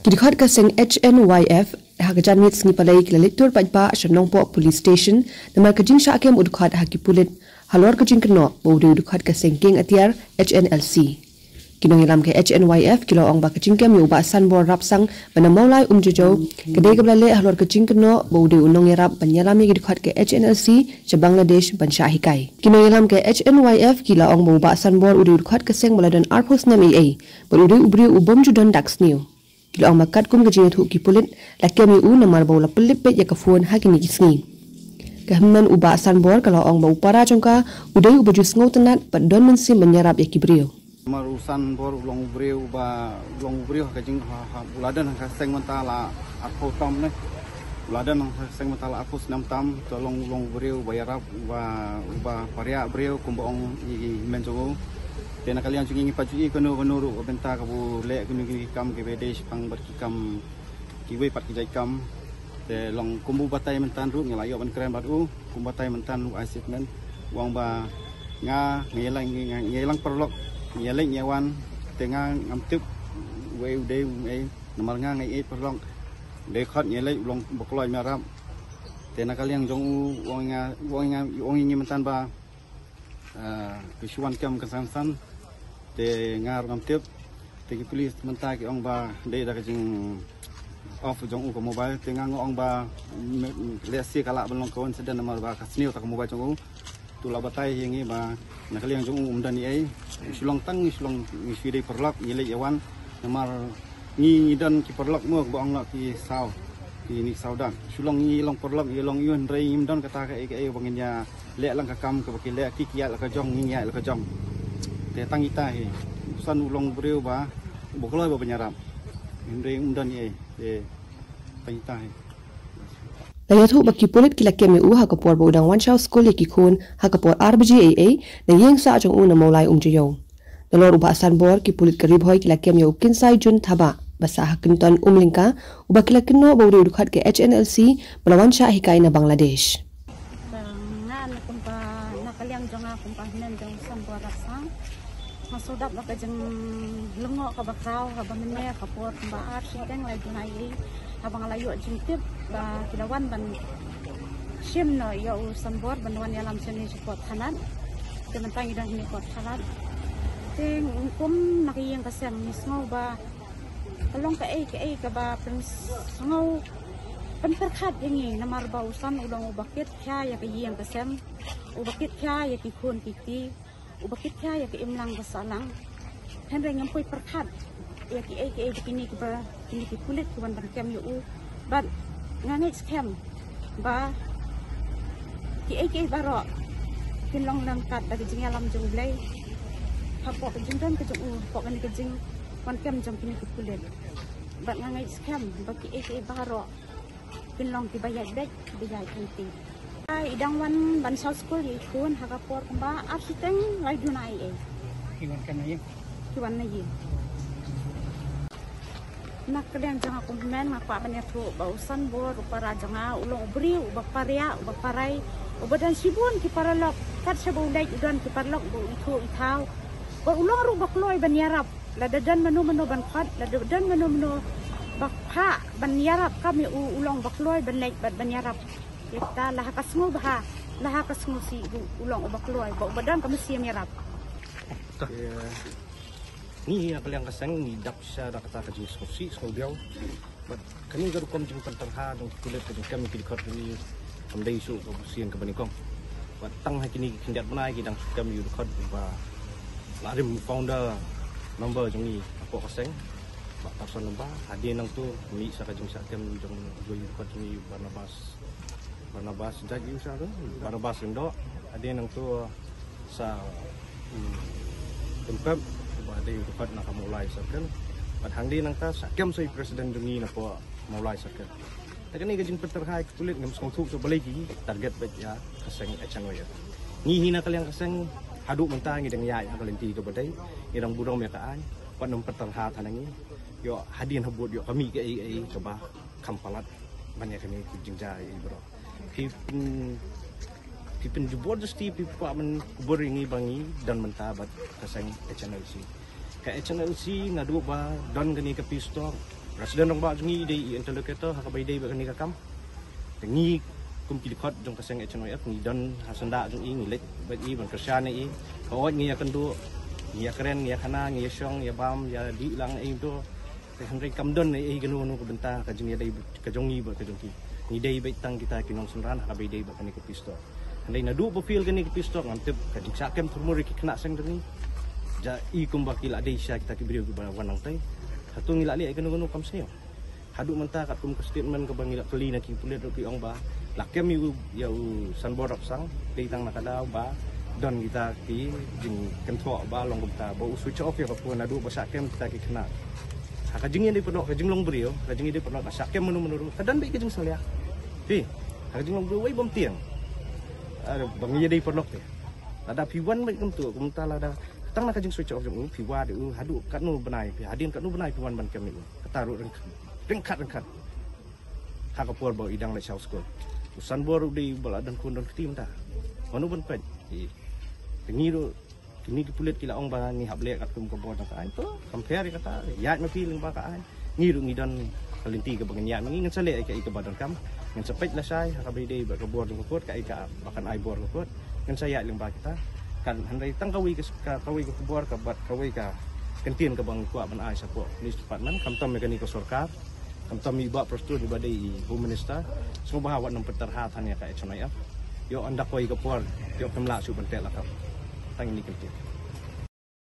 Kidikhat ka seng HNYF hakajan mit sngi palai kila lektor pajpa shanong po police station. Namar kajing sha akem udkhat haki pulit. Halor kajing kno bo de udkhat ka seng king atiar HNLC kinong ilam ke HNYF kilo ong ba kajing kem yo ba san bor rap sang bana maulai um jojo kede ke blale halor kajing kno bo de unong yarap banyalami kidikhat ke HNLC che Bangladesh ban sha hikai. Kinong ilam ke HNYF kila ong bo ba san bor udu udkhat ka seng maladan arpos nam AA bo udu ubri ubom judan dax new kilo ang makat kum gajing thu ki pulit la kemi u na mar bola pelip pe ya ka phone ha kini kisngi kahman uba san bor kalau ang bau para jongka udai u baju sngo tenat pa don men sim menyarap ya kibrio mar usan bor long brio ba long brio ka jing ha ha buladan ka seng mentala aku tom ne. Buladan ka seng mentala aku senam tam tolong long brio bayarap ba ba paria brio kumbong i menjongo Tena kalian cungi ngi paju i kono kono ru benta ka bu le kono ngi kam ke bede pang ber ki kam pat ki jai kam te long kumbu batai mentan ru ngi layo ban kren batu. Kumbu batai mentan ru asit men wang ba nga ngi lang ngi ngi lang perlok ngi lang ngi wan te nga ngam tup we de ngi namal nga ngi e perlok. De khot ngi lai long bokloi marap Tena kalian jong wang nga wang nga wang ngi mentan ba Kisuan kem kesan-kesan te ngar ngam te polis menta ong ba de da ka jing off jong u ko mobile. Te ngang ong ba le si kala ban long kon sedan mar ba ka sniu ko mobile jong u. Tu la batai hingi ba na kali yang jong u umdan ni ai sulong tang ni sulong ni fi de perlok ni le yawan namar ni dan ki perlok mo ba ong la ki saw ki ni saw dan sulong ni long perlok ni long yun rei im don kata ka ai ka ai bangin ya le lang ka kam ka ki le ki ki ya la ka jong ni ya la ka jong te tang ita he san ulong breu ba bokloi ba penyarap indre undan ye te tang ita he Laya thu baki pulit kila kemi u ha kapor bo udang one house school ki khun ha kapor RBGAA na yeng sa jong u na maulai um jiyo Dalor uba san bor ki pulit karib hoi kila kemi u kinsai jun thaba basa hakinton umlingka uba kila kinno bo ru dukhat ke HNLC balawan sha hikai na Bangladesh nga na kumpa nakaliang jong nga kumpa hinan jong san bor rasang masudap ba kajang lungo ka bakraw ka bamine ka por ba ar sikeng lai dunai habang layo jintip ba kilawan ban sim no yo sambor banwan yalam sini support hanan kementang idang ni pot hanan ting kum nakiyang kasem mismo ba kalong ka ay ka ay ka ba pens ngau penterkat ini namar ba usan ulang ubakit kya ya kiyang kasem ubakit kya ya kikun kiki ubakit kya ya kiimlang basalang henry ngampoy perkat ya ki ay ki ay kini ki ba kini ki kulit ki wan kem yu u. But ngangai scam ba ki ay ki ay baro. Kinlong lang kat dari jing alam jong blay. Hapo ka jing dan ka jong u po kani ka wan kem jong kini ki kulit but ngangai scam ba ki ay ki ay baro kinlong ki bayad dek bayad kanti ay idang wan ban sa school yi kun hakapor kumba arsiteng lai dunai eh Iwan ka na yun. kiwan na yin nak kedang jangan kumpen ngapa banyak tu? Bausan bor para jangan ulong beri ubak paria ubak parai. Ubadan sibun ki paralok kat sebau dai udan ki parlok bu itu itau. Bor ulong ru bak loy ban yarap la dadan menu menu ban khat la dadan menu menu bak pha ban yarap kami ulong bak loy ban kita lah kasmu bah lah kasmu si ulong ubak loy badan kami siam yarap Ni apa yang kasang ni dap siya nakata ka jing skosi skobiyaw. But kami garu kom pantarha ng kulit ka kami kilikot ni amday isu ko siyan ka banikong. But tang ha kini kindat manay kidang kami yurukot ba larim founder number jong ni ako kasang. Ba person ba hadi nang tu mi sa ka jing sa kem jong go yurukot ni Barnabas. Barnabas jadi usa tu Barnabas indo hadi nang tu sa tempat ada yung dapat nak mulai sakit. At hangdi nang ta sakyam sa presiden dungi na po mulai sakit. Tapi ni gajing peterhai kulit ngam song tu baligi target bet ya kaseng echan waya. Ni hina kaliang kaseng hadu mentah ngi deng ya ya kalenti ke badai irang budong me kaan pat nom peterha tanangi yo hadin habut yo kami ke ai ai ke ba kampalat banyak kami kujing jai bro. Pipin pipin jubor justi pipa men kubur ini bangi dan mentabat kaseng HNLC. Ka HNLC ngadu ba don gani ke pistok Presiden dong ba ngi dei interlocutor ha bai dei ba ni ka kam. Ngi kum ki khot jong ka seng HNOF ngi don ha sanda jong i ngi lek ba i ban kerja ni i. Ko ngi ya kendu ngi ya keren ngi ya kana ngi ya syong ya bam ya di lang i tu. Te henry kam don i genu nu ko benta ka jing ya dei ka jong ngi ba ka jong ki. Ngi dei bai tang kita kinong sunran ha bai dei ba ka ni ko pistol. Handai na du po feel ka ni ko pistol ngantip ka jing sakem turmuri ki kena seng dong ja i kum bakil ade sya kita ki beriu ba wanang tai hatu ngila li ikanu gunu kam sayo hadu menta kat kum statement ke bangila peli nak ki pulit pi ong ba lakem yu ya u san borok sang dei tang nak ada ba don kita ki jing kentho ba long kita ba switch off ya ka pun adu ba sakem kita ki kena ha ka jing ni pernah ka jing long beriu ka jing ni pernah ka sakem menu menu kadan ba ki jing pi ha ka jing long beriu wai bom tiang. Ada bang ye dei pernah te ada piwan mai kum tu kum ta la da tang nak jing switch off jong pi wa de hadu kat nu benai pi hadin kat nu benai pi wan ban kem ni kata ru reng reng kat reng kat ha ka bo idang le chau school usan bor di bala dan kun don kti mta manu ban pen i tengi ru kini ki pulit kila ong ba ni hab le kat kum ko bo ta ai to compare kata ya ma pi ling ba ka ai ni ru ngi don kalinti ke bangan ya ngi ngan sale ka ika badan kam. Ngan sepet la sai ha ka bi dei ba ka bor ko ka ika bakan ai bor ko ngan saya ling ba kita. Kan handai tang kawi ke ka kawi ke kubur ka bat kawi ka kentin ke bang kuat ban ai sapo ni department kam tam mekani ko sarkar kam tam iba prostu di badai home minister semua bahawa nam perterhatan ya ka echonaya yo anda koi ke por yo kemla su bentel la ka tang ni kentin